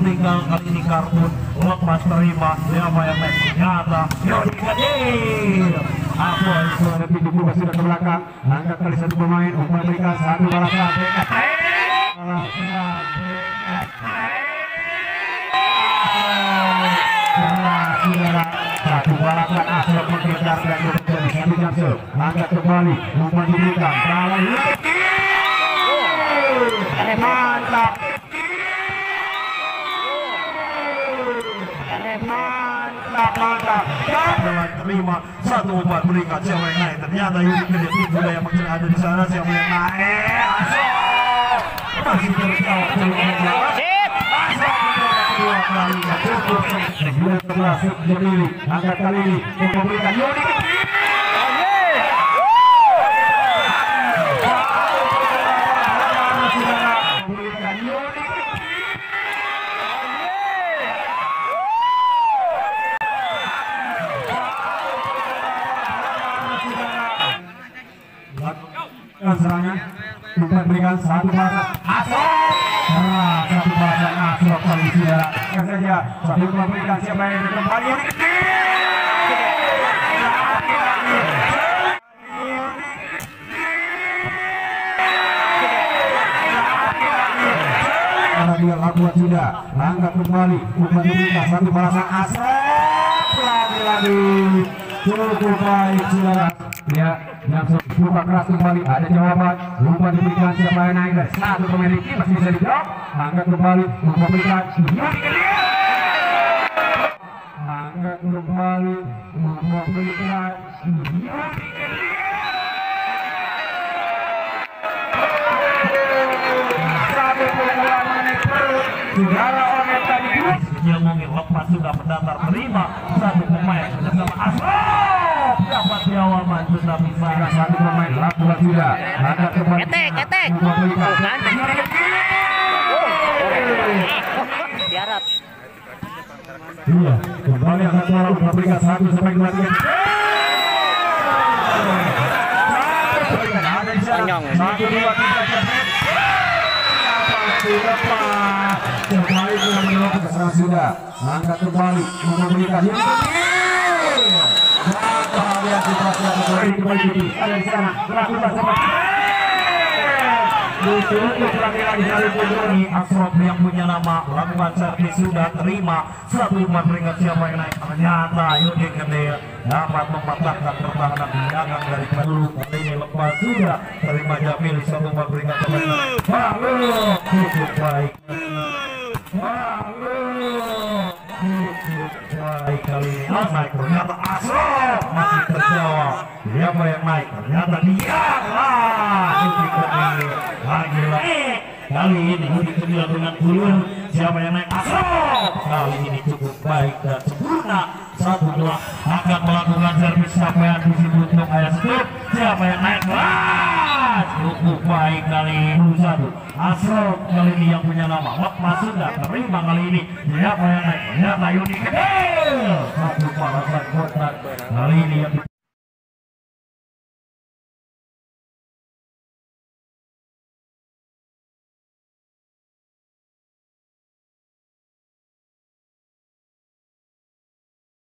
tertinggal kali ini karbon lepas terima siapa yang main ternyata. Yodi Kandi apa itu ada pintu buka sudah ke belakang? Angkat kali satu pemain umpan berikan satu balasan satu menjadi satu kalau mantap terima satu umpan berikan siapa yang naik ternyata Yudi Kedip juga yang ada di sana siapa yang naik masih terjawab angkat kali memberikan Yudi serangan Bukan berikan satu Asok satu Asok kali ini saja Satu memberikan siapa yang kembali dia lakukan sudah angkat kembali umpan diberikan satu balasan asap lagi-lagi cukup baik ya yang buka keras kembali ada jawaban. Umpan diberikan siapa yang naik dari satu ini masih bisa dijawab. Angkat kembali umpan berikan Yudi Kedip angkat kembali umpan berikan Yudi Kedip satu pukulan menit perut saudara Onet tadi yang mungkin lepas sudah mendatar terima satu pemain bersama Asraf dapat jawaban tetapi salah satu pemain lakukan sudah ada kembali Ketek, ketek. memberikan Ganteng. Biarat. iya kembali akan tolong memberikan satu sampai dua tiga dua tiga kembali menolak sudah angkat kembali. Memberikan. Yang yang yang punya nama Lakukan servis sudah terima Satu peringkat siapa yang naik Ternyata Yudi Gede Dapat mematahkan pertahanan dari Kali ini lepas sudah Terima Jamil Satu peringkat siapa yang naik baik ini Oh naik ternyata Asrop Masih terjawab Siapa yang naik? Ternyata dia. Lah lagi lagi kali ini Budi Kedil dengan ulun siapa yang naik? Asal. Kali ini cukup baik dan sempurna. Satu dua akan melakukan servis siapa yang disebut untuk stop siapa yang naik? Cukup baik kali satu asal kali ini yang punya nama lepas sudah terima kali ini siapa yang naik ternyata Yudi Kedil satu kotak kali ini yang